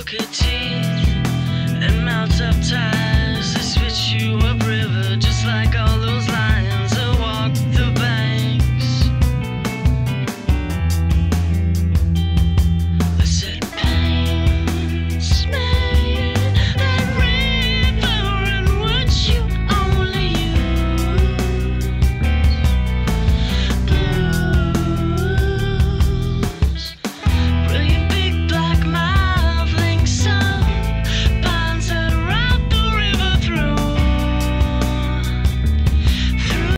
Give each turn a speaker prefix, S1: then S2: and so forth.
S1: crooked teeth